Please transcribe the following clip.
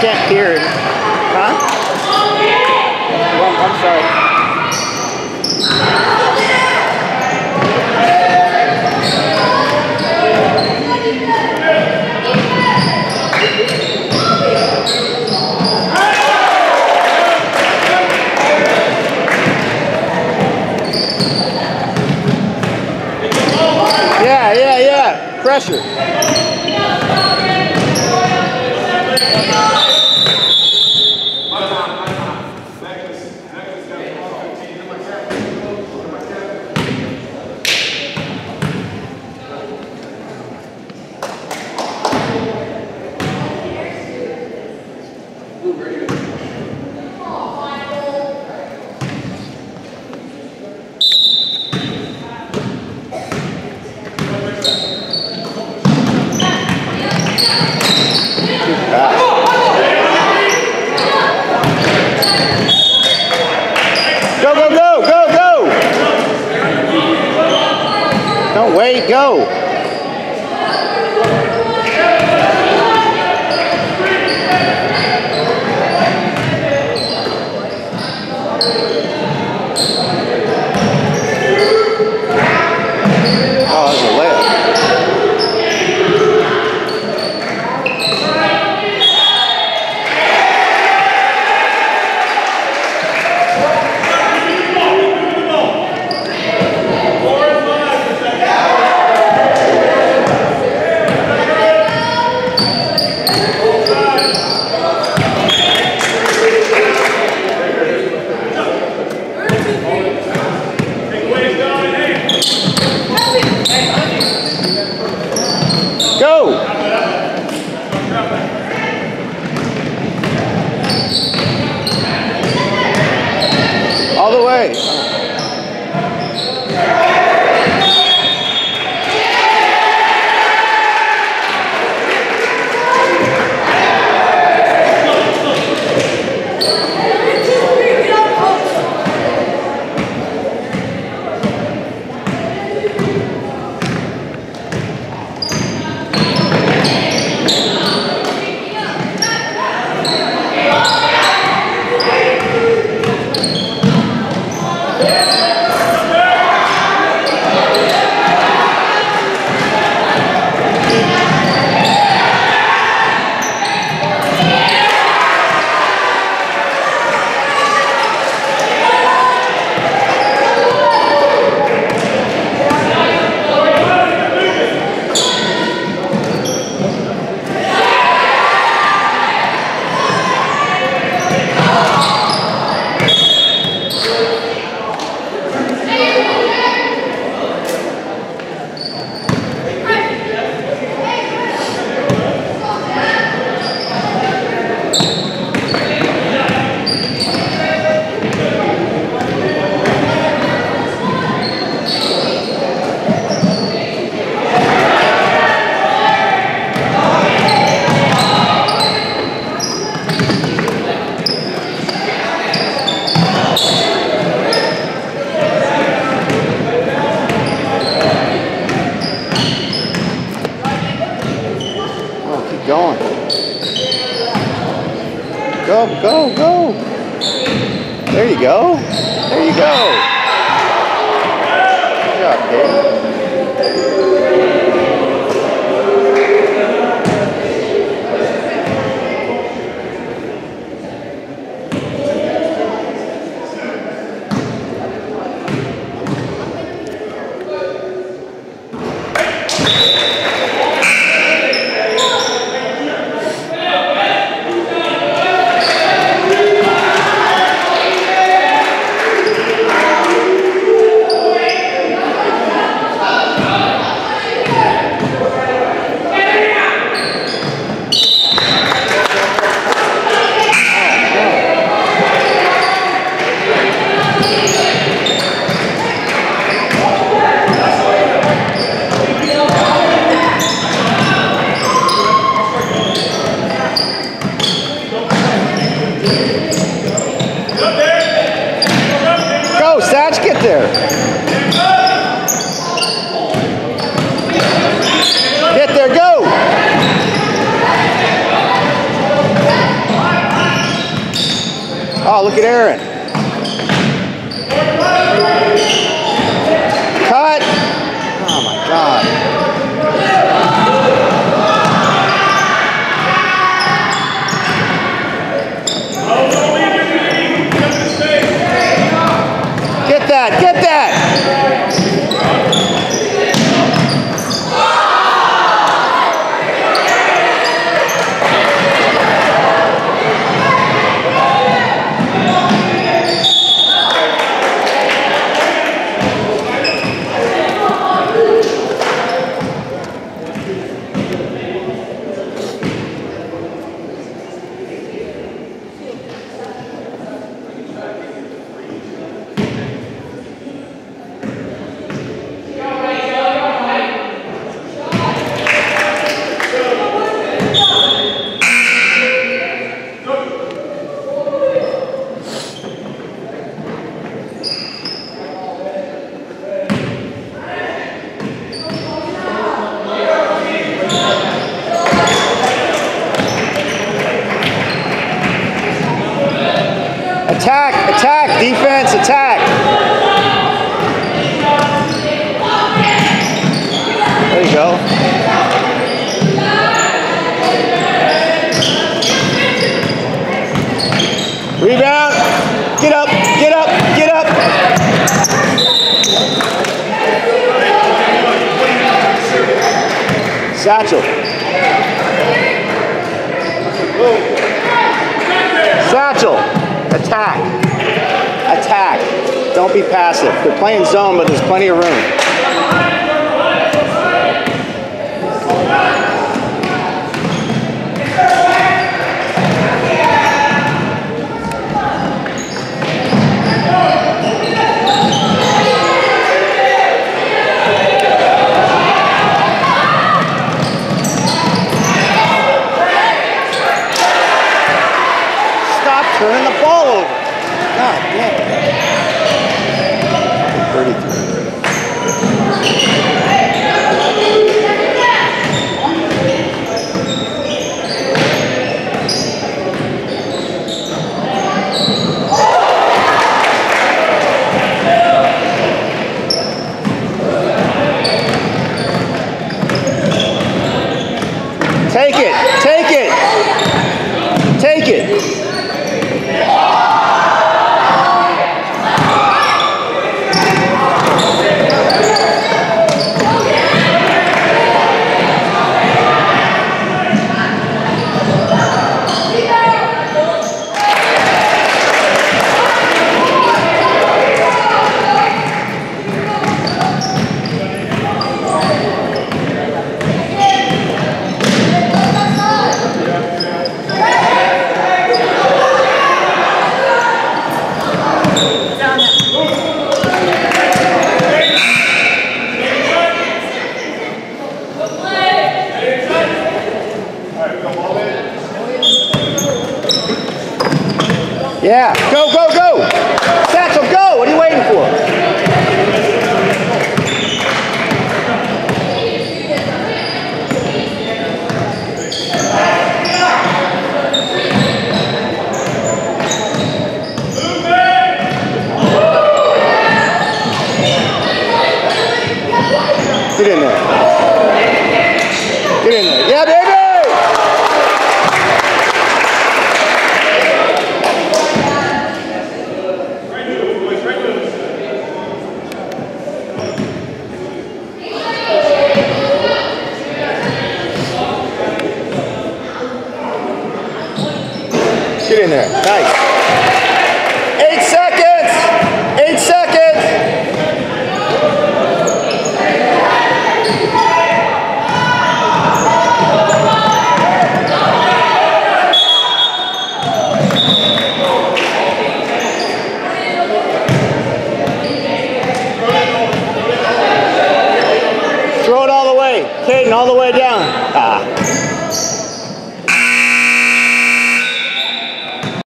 can't hear. Huh? Well, I'm sorry. Yeah, yeah, yeah. Pressure. Go, go, go, go, go! Don't wait, go! Go, go, go. There you go. There you go. Good job, Kate. Go. Rebound. Get up, get up, get up. Satchel. Satchel. Attack. Attack. Don't be passive. They're playing zone, but there's plenty of room. Yeah, go, go, go! Satchel, go! What are you waiting for? Get in there. Get in there. Yeah, baby! In